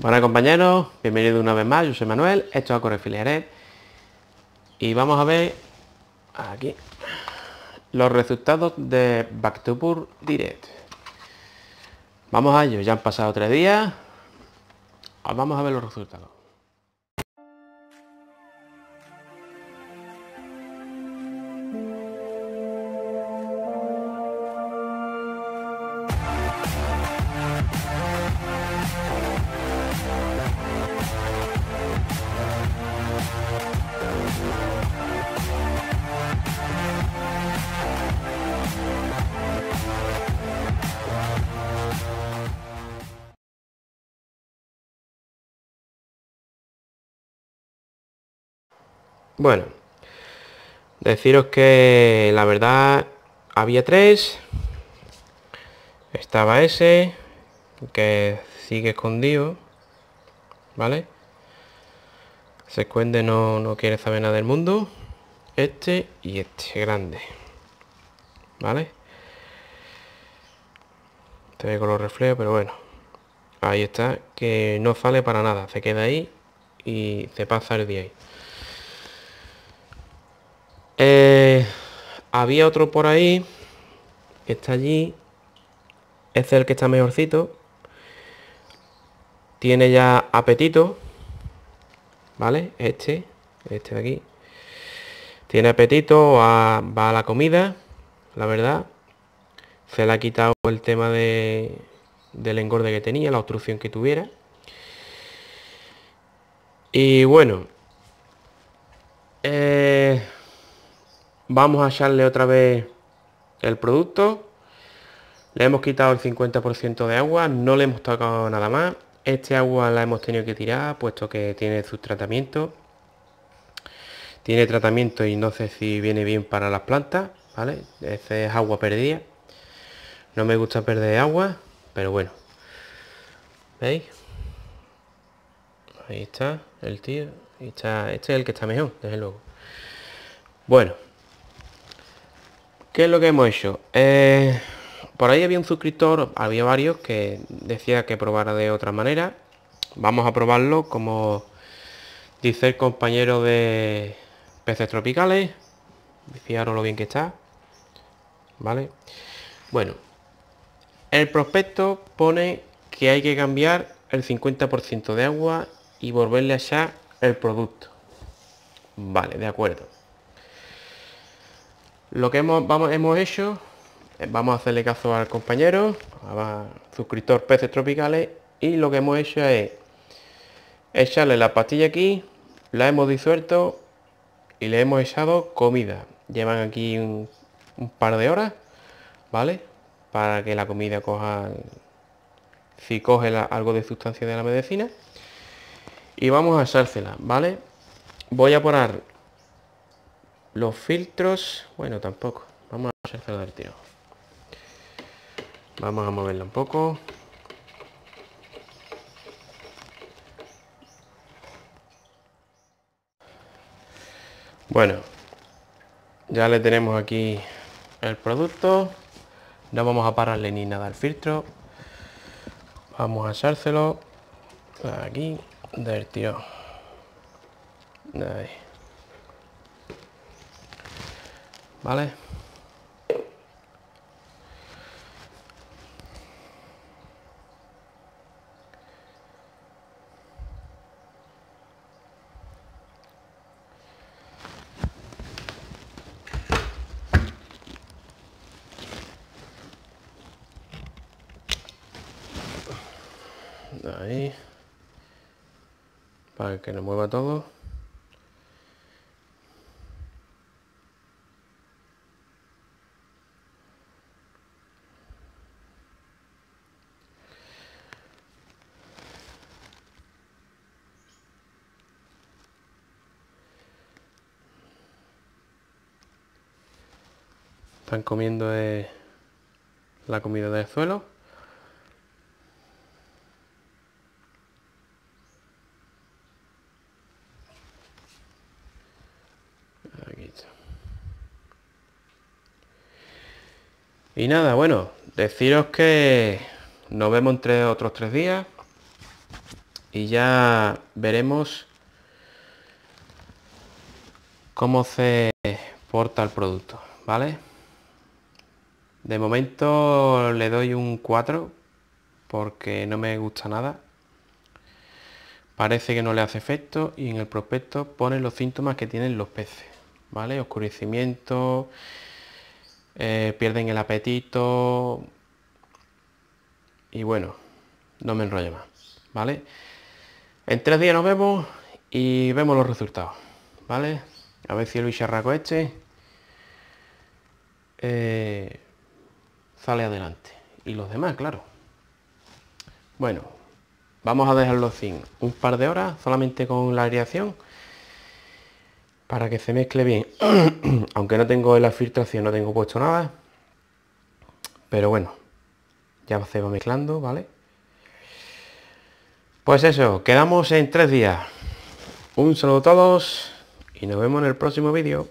Buenas compañeros, bienvenidos una vez más, yo soy Manuel, esto es Acorefiliaret y vamos a ver aquí los resultados de Back to Pur Direct. Vamos a ello, ya han pasado tres días, vamos a ver los resultados. Bueno, deciros que la verdad había tres. Estaba ese, que sigue escondido, ¿vale? Se esconde, no, no quiere saber nada del mundo. Este y este, grande. ¿Vale? Te ve con los reflejos, pero bueno. Ahí está, que no sale para nada. Se queda ahí y se pasa el día ahí. Eh, había otro por ahí. Que está allí. Es el que está mejorcito. Tiene ya apetito. ¿Vale? Este. Este de aquí. Tiene apetito. Va, va a la comida. La verdad. Se le ha quitado el tema de, del engorde que tenía. La obstrucción que tuviera. Y bueno. Eh, Vamos a echarle otra vez el producto. Le hemos quitado el 50% de agua, no le hemos tocado nada más. Este agua la hemos tenido que tirar, puesto que tiene su tratamiento. Tiene tratamiento y no sé si viene bien para las plantas, ¿vale? Este es agua perdida. No me gusta perder agua, pero bueno. ¿Veis? Ahí está el tío. está, este es el que está mejor, desde luego. Bueno, ¿Qué es lo que hemos hecho? Eh, por ahí había un suscriptor, había varios que decía que probara de otra manera. Vamos a probarlo como dice el compañero de peces tropicales. Fijaros lo bien que está. ¿Vale? Bueno, el prospecto pone que hay que cambiar el 50% de agua y volverle a echar el producto. Vale, de acuerdo. Lo que hemos, vamos, hemos hecho, eh, vamos a hacerle caso al compañero, a suscriptor peces tropicales, y lo que hemos hecho es echarle la pastilla aquí, la hemos disuelto y le hemos echado comida. Llevan aquí un, par de horas, ¿vale? Para que la comida coja, si coge algo de sustancia de la medicina. Y vamos a echársela, ¿vale? Voy a poner los filtros, bueno, tampoco. Vamos a hacer del tiro. Vamos a moverlo un poco. Bueno, ya le tenemos aquí el producto. No vamos a pararle ni nada al filtro. Vamos a echárselo aquí del tío. ¿Vale? Ahí. Para que no mueva todo. Están comiendo la comida del suelo. Y nada, bueno, deciros que nos vemos entre otros tres días. y ya veremos cómo se porta el producto, ¿vale? De momento le doy un 4 porque no me gusta nada. Parece que no le hace efecto y en el prospecto pone los síntomas que tienen los peces, ¿vale? Oscurecimiento, eh, pierden el apetito y bueno, no me enrollo más, ¿vale? En tres días nos vemos y vemos los resultados, ¿vale? A ver si el bicharraco este eh, sale adelante. Y los demás, claro. Bueno, vamos a dejarlo sin un par de horas solamente con la aireación para que se mezcle bien. Aunque no tengo la filtración, no tengo puesto nada. Pero bueno, ya se va mezclando, ¿vale? Pues eso, quedamos en tres días. Un saludo a todos y nos vemos en el próximo vídeo.